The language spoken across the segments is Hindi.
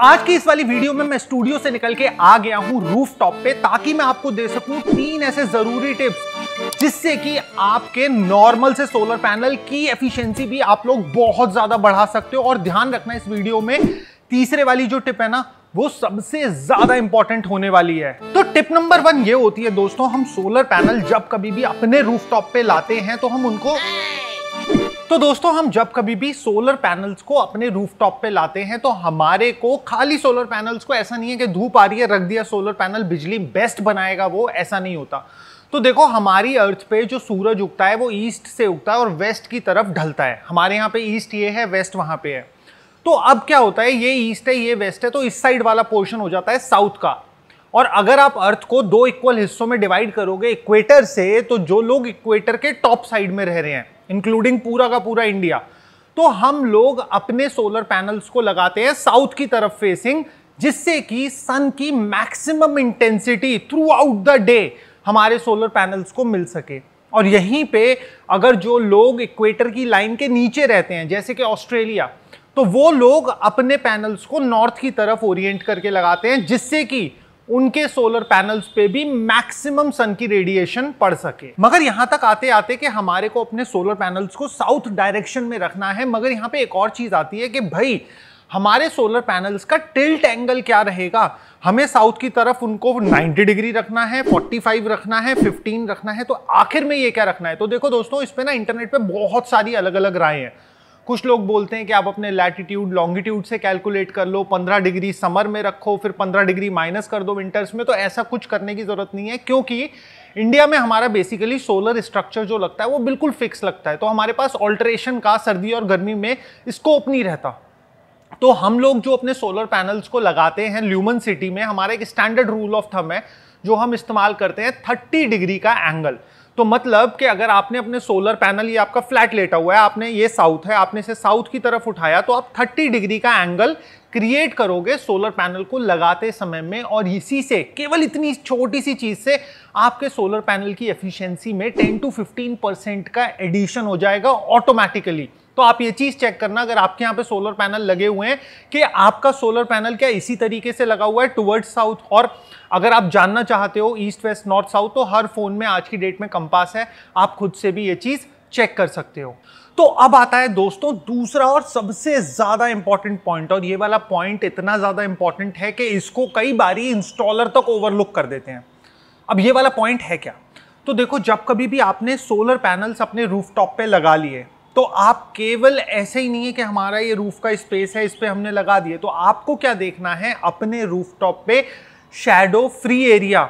आज की इस वाली वीडियो में मैं स्टूडियो से निकल के आ गया हूँ रूफ टॉप पे, ताकि मैं आपको दे सकूँ तीन ऐसे ज़रूरी टिप्स, जिससे कि आपके नॉर्मल से सोलर पैनल की एफिशिएंसी भी आप लोग बहुत ज़्यादा बढ़ा सकते हो। और ध्यान रखना, इस वीडियो में तीसरे वाली जो टिप है ना, वो सबसे ज़्यादा इंपॉर्टेंट होने वाली है। तो टिप नंबर वन ये होती है दोस्तों, हम सोलर पैनल जब कभी भी अपने रूफ टॉप पे लाते हैं तो हम उनको तो दोस्तों, हम जब कभी भी सोलर पैनल्स को अपने रूफटॉप पे लाते हैं तो हमारे को खाली सोलर पैनल्स को ऐसा नहीं है कि धूप आ रही है, रख दिया सोलर पैनल बिजली बेस्ट बनाएगा वो, ऐसा नहीं होता। तो देखो, हमारी अर्थ पे जो सूरज उगता है, वो ईस्ट से उगता है और वेस्ट की तरफ़ ढलता है। हमारे यहाँ पे ईस्ट ये है वेस्ट वहाँ पे है। तो अब क्या होता है, ये ईस्ट है, ये वेस्ट है तो इस साइड वाला पोर्शन हो जाता है साउथ का। और अगर आप अर्थ को दो इक्वल हिस्सों में डिवाइड करोगे इक्वेटर से तो जो लोग इक्वेटर के टॉप साइड में रह रहे हैं इंक्लूडिंग पूरा का पूरा इंडिया तो हम लोग अपने सोलर पैनल्स को लगाते हैं साउथ की तरफ़ फेसिंग जिससे कि सन की maximum intensity throughout the day हमारे सोलर पैनल्स को मिल सके। और यहीं पे अगर जो लोग इक्वेटर की लाइन के नीचे रहते हैं, जैसे कि ऑस्ट्रेलिया तो वो लोग अपने पैनल्स को नॉर्थ की तरफ़ ओरिएंट करके लगाते हैं, जिससे कि उनके सोलर पैनल्स पे भी मैक्सिमम सन की रेडिएशन पड़ सके। मगर यहाँ तक आते आते कि हमारे को अपने सोलर पैनल्स को साउथ डायरेक्शन में रखना है, मगर यहाँ पे एक और चीज़ आती है कि भाई, हमारे सोलर पैनल्स का टिल्ट एंगल क्या रहेगा? हमें साउथ की तरफ़ उनको 90 डिग्री रखना है 45 रखना है 15 रखना है तो आखिर में ये क्या रखना है? तो देखो दोस्तों, इस पे ना इंटरनेट पे बहुत सारी अलग अलग राय हैं। कुछ लोग बोलते हैं कि आप अपने लैटिट्यूड लॉन्गिट्यूड से कैलकुलेट कर लो 15 डिग्री समर में रखो, फिर 15 डिग्री माइनस कर दो विंटर्स में तो ऐसा कुछ करने की ज़रूरत नहीं है, क्योंकि इंडिया में हमारा बेसिकली सोलर स्ट्रक्चर जो लगता है, वो बिल्कुल फिक्स लगता है। तो हमारे पास ऑल्ट्रेशन का, सर्दी और गर्मी में स्कोप नहीं रहता। तो हम लोग जो अपने सोलर पैनल्स को लगाते हैं ल्यूमन सिटी में, हमारा एक स्टैंडर्ड रूल ऑफ़ थम है, जो हम इस्तेमाल करते हैं 30 डिग्री का एंगल तो मतलब कि अगर आपने अपने सोलर पैनल या आपका फ्लैट लेटा हुआ है, आपने ये साउथ है, आपने इसे साउथ की तरफ़ उठाया तो आप 30 डिग्री का एंगल क्रिएट करोगे सोलर पैनल को लगाते समय में और इसी से, केवल इतनी छोटी सी चीज़ से आपके सोलर पैनल की एफिशिएंसी में 10 टू 15 परसेंट का एडिशन हो जाएगा ऑटोमेटिकली तो आप ये चीज़ चेक करना, अगर आपके यहाँ पे सोलर पैनल लगे हुए हैं कि आपका सोलर पैनल क्या इसी तरीके से लगा हुआ है टुवर्ड साउथ और अगर आप जानना चाहते हो ईस्ट वेस्ट नॉर्थ साउथ तो हर फ़ोन में आज की डेट में कंपास है, आप खुद से भी ये चीज़ चेक कर सकते हो। तो अब आता है दोस्तों, दूसरा और सबसे ज़्यादा इंपॉर्टेंट पॉइंट और ये वाला पॉइंट इतना ज़्यादा इंपॉर्टेंट है कि इसको कई बारी इंस्टॉलर तक ओवरलुक कर देते हैं। अब ये वाला पॉइंट है क्या? तो देखो, जब कभी भी आपने सोलर पैनल्स अपने रूफटॉप पे लगा लिए तो आप केवल ऐसे ही नहीं है कि हमारा ये रूफ का स्पेस है, इस पर हमने लगा दिए तो आपको क्या देखना है? अपने रूफ टॉप पे शेडो फ्री एरिया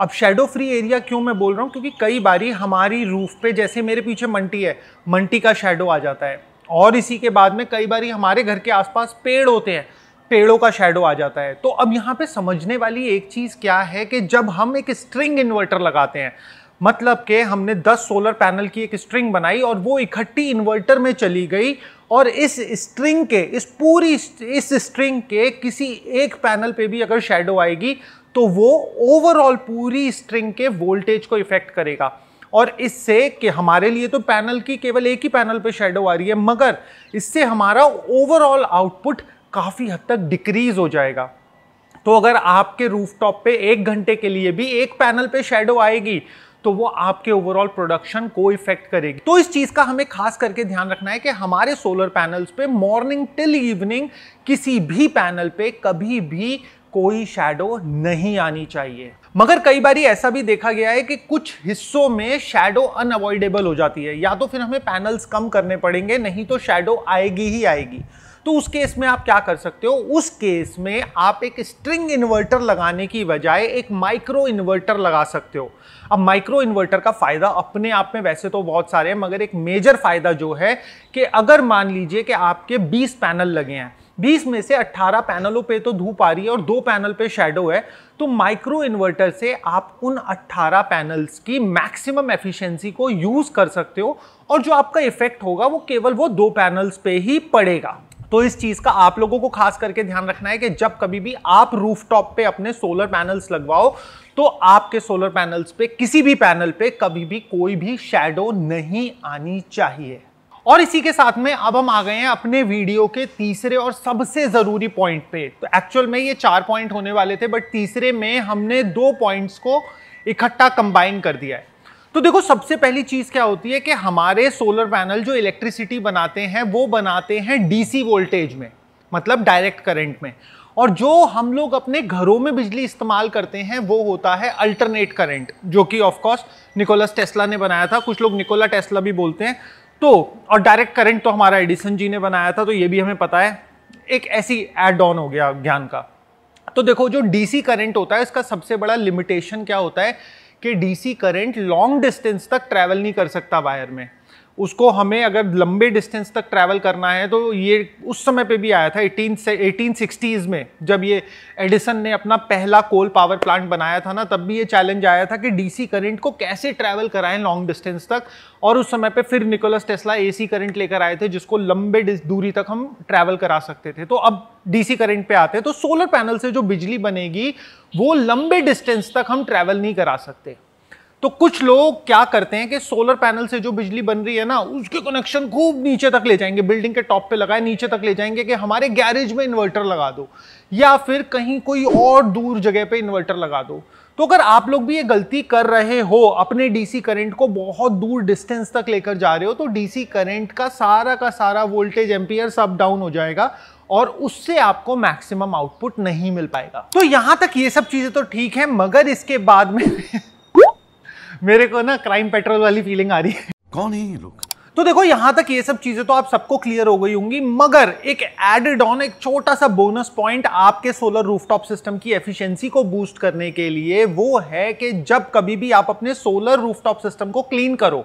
अब शेडो फ्री एरिया क्यों मैं बोल रहा हूँ? क्योंकि कई बारी हमारी रूफ पे जैसे मेरे पीछे मंटी है, मंटी का शेडो आ जाता है। और इसी के बाद में कई बारी हमारे घर के आसपास पेड़ होते हैं, पेड़ों का शेडो आ जाता है। तो अब यहाँ पे समझने वाली एक चीज़ क्या है कि जब हम एक स्ट्रिंग इन्वर्टर लगाते हैं मतलब कि हमने 10 सोलर पैनल की एक स्ट्रिंग बनाई और वो इकट्ठी इन्वर्टर में चली गई और इस स्ट्रिंग के, इस पूरी, इस स्ट्रिंग के किसी एक पैनल पे भी अगर शेडो आएगी तो वो ओवरऑल पूरी स्ट्रिंग के वोल्टेज को इफ़ेक्ट करेगा। और इससे कि हमारे लिए तो पैनल की केवल एक ही पैनल पे शेडो आ रही है, मगर इससे हमारा ओवरऑल आउटपुट काफ़ी हद तक डिक्रीज हो जाएगा। तो अगर आपके रूफटॉप पे एक घंटे के लिए भी एक पैनल पे शेडो आएगी तो वो आपके ओवरऑल प्रोडक्शन को इफ़ेक्ट करेगी। तो इस चीज़ का हमें खास करके ध्यान रखना है कि हमारे सोलर पैनल्स पे मॉर्निंग टिल इवनिंग किसी भी पैनल पे कभी भी कोई शेडो नहीं आनी चाहिए। मगर कई बार ऐसा भी देखा गया है कि कुछ हिस्सों में शेडो अनअवॉइडेबल हो जाती है। या तो फिर हमें पैनल्स कम करने पड़ेंगे, नहीं तो शेडो आएगी ही आएगी। तो उस केस में आप क्या कर सकते हो? उस केस में आप एक स्ट्रिंग इन्वर्टर लगाने की बजाय एक माइक्रो इन्वर्टर लगा सकते हो। अब माइक्रो इन्वर्टर का फ़ायदा अपने आप में वैसे तो बहुत सारे हैं, मगर एक मेजर फ़ायदा जो है कि अगर मान लीजिए कि आपके 20 पैनल लगे हैं 20 में से 18 पैनलों पे तो धूप आ रही है और दो पैनल पे शेडो है तो माइक्रो इन्वर्टर से आप उन 18 पैनल्स की मैक्सिमम एफिशिएंसी को यूज़ कर सकते हो और जो आपका इफ़ेक्ट होगा वो केवल वो दो पैनल्स पे ही पड़ेगा। तो इस चीज़ का आप लोगों को खास करके ध्यान रखना है कि जब कभी भी आप रूफटॉप पे अपने सोलर पैनल्स लगवाओ तो आपके सोलर पैनल्स पे, किसी भी पैनल पे कभी भी कोई भी शेडो नहीं आनी चाहिए। और इसी के साथ में अब हम आ गए हैं अपने वीडियो के तीसरे और सबसे ज़रूरी पॉइंट पे। तो एक्चुअल में ये चार पॉइंट होने वाले थे बट तीसरे में हमने दो पॉइंट्स को इकट्ठा कंबाइन कर दिया है। तो देखो, सबसे पहली चीज़ क्या होती है कि हमारे सोलर पैनल जो इलेक्ट्रिसिटी बनाते हैं, वो बनाते हैं डीसी वोल्टेज में मतलब डायरेक्ट करंट में। और जो हम लोग अपने घरों में बिजली इस्तेमाल करते हैं, वो होता है अल्टरनेट करंट जो कि ऑफकोर्स निकोलस टेस्ला ने बनाया था। कुछ लोग निकोला टेस्ला भी बोलते हैं। तो और डायरेक्ट करंट तो हमारा एडिसन जी ने बनाया था तो ये भी हमें पता है। एक ऐसी एड ऑन हो गया ज्ञान का। तो देखो, जो डीसी करंट होता है, इसका सबसे बड़ा लिमिटेशन क्या होता है? कि डीसी करंट लॉन्ग डिस्टेंस तक ट्रैवल नहीं कर सकता वायर में। उसको हमें अगर लंबे डिस्टेंस तक ट्रैवल करना है तो ये उस समय पे भी आया था एटीन से एटीन सिक्सटीज़ में, जब ये एडिसन ने अपना पहला कोल पावर प्लांट बनाया था ना, तब भी ये चैलेंज आया था कि डीसी करंट को कैसे ट्रैवल कराएँ लॉन्ग डिस्टेंस तक, और उस समय पे फिर निकोलस टेस्ला एसी करंट लेकर आए थे, जिसको लंबे दूरी तक हम ट्रैवल करा सकते थे। तो अब डीसी करंट पे आते हैं तो सोलर पैनल से जो बिजली बनेगी, वो लंबे डिस्टेंस तक हम ट्रैवल नहीं करा सकते। तो कुछ लोग क्या करते हैं कि सोलर पैनल से जो बिजली बन रही है ना, उसके कनेक्शन खूब नीचे तक ले जाएँगे। बिल्डिंग के टॉप पे लगाए, नीचे तक ले जाएँगे कि हमारे गैरेज में इन्वर्टर लगा दो, या फिर कहीं कोई और दूर जगह पे इन्वर्टर लगा दो। तो अगर आप लोग भी ये गलती कर रहे हो, अपने डीसी करंट को बहुत दूर डिस्टेंस तक लेकर जा रहे हो तो डीसी करंट का सारा का सारा वोल्टेज एम्पियर सब डाउन हो जाएगा और उससे आपको मैक्सिमम आउटपुट नहीं मिल पाएगा। तो यहाँ तक ये सब चीज़ें तो ठीक है, मगर इसके बाद में मेरे को ना क्राइम पेट्रोल वाली फीलिंग आ रही है। कौन है ये लोग? तो देखो यहाँ तक ये सब चीज़ें तो आप सबको क्लियर हो गई होंगी मगर एक एडेड ऑन एक छोटा सा बोनस पॉइंट आपके सोलर रूफटॉप सिस्टम की एफिशिएंसी को बूस्ट करने के लिए वो है कि जब कभी भी आप अपने सोलर रूफटॉप सिस्टम को क्लीन करो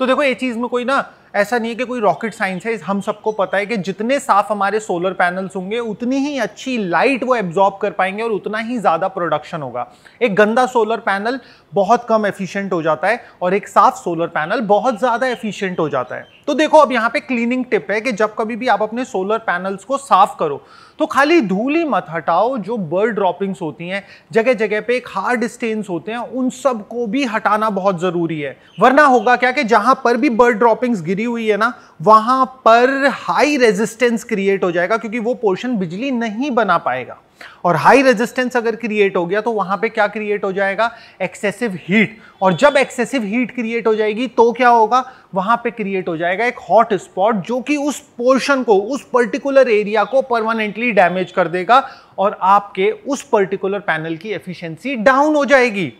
तो देखो ये चीज़ में कोई ना ऐसा नहीं है कि कोई रॉकेट साइंस है हम सबको पता है कि जितने साफ़ हमारे सोलर पैनल्स होंगे, उतनी ही अच्छी लाइट वो एब्जॉर्ब कर पाएँगे और उतना ही ज़्यादा प्रोडक्शन होगा। एक गंदा सोलर पैनल बहुत कम एफिशिएंट हो जाता है और एक साफ़ सोलर पैनल बहुत ज़्यादा एफिशिएंट हो जाता है। तो देखो, अब यहाँ पे क्लीनिंग टिप है कि जब कभी भी आप अपने सोलर पैनल्स को साफ़ करो तो खाली धूल ही मत हटाओ जो बर्ड ड्रॉपिंग्स होती हैं जगह जगह पे एक हार्ड स्टेन्स होते हैं, उन सबको भी हटाना बहुत ज़रूरी है। वरना होगा क्या कि जहाँ पर भी बर्ड ड्रॉपिंग्स गिरी हुई है ना, वहाँ पर हाई रेजिस्टेंस क्रिएट हो जाएगा, क्योंकि वो पोर्शन बिजली नहीं बना पाएगा। और हाई रेजिस्टेंस अगर क्रिएट हो गया तो वहाँ पे क्या क्रिएट हो जाएगा? एक्सेसिव हीट और जब एक्सेसिव हीट क्रिएट हो जाएगी तो क्या होगा? वहाँ पे क्रिएट हो जाएगा एक हॉट स्पॉट जो कि उस पोर्शन को, उस पर्टिकुलर एरिया को परमानेंटली डैमेज कर देगा और आपके उस पर्टिकुलर पैनल की एफिशिएंसी डाउन हो जाएगी।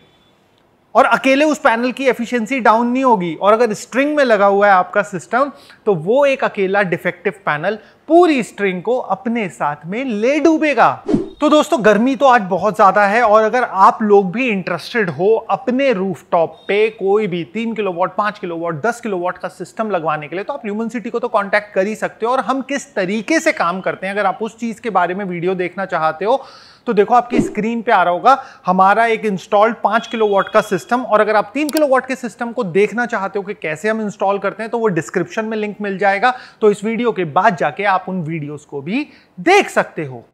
और अकेले उस पैनल की एफिशिएंसी डाउन नहीं होगी। और अगर स्ट्रिंग में लगा हुआ है आपका सिस्टम तो वो एक अकेला डिफेक्टिव पैनल पूरी स्ट्रिंग को अपने साथ में ले डूबेगा। तो दोस्तों, गर्मी तो आज बहुत ज़्यादा है और अगर आप लोग भी इंटरेस्टेड हो अपने रूफटॉप पे कोई भी तीन किलो वॉट पाँच किलो वॉट दस किलो वॉट का सिस्टम लगवाने के लिए तो आप ह्यूमन सिटी को तो कांटेक्ट कर ही सकते हो। और हम किस तरीके से काम करते हैं, अगर आप उस चीज़ के बारे में वीडियो देखना चाहते हो तो देखो आपकी स्क्रीन पे आ रहा होगा, हमारा एक इंस्टॉल्ड पाँच किलो वॉट का सिस्टम और अगर आप तीन किलो वॉट के सिस्टम को देखना चाहते हो कि कैसे हम इंस्टॉल करते हैं तो वो डिस्क्रिप्शन में लिंक मिल जाएगा। तो इस वीडियो के बाद जाके आप उन वीडियोस को भी देख सकते हो।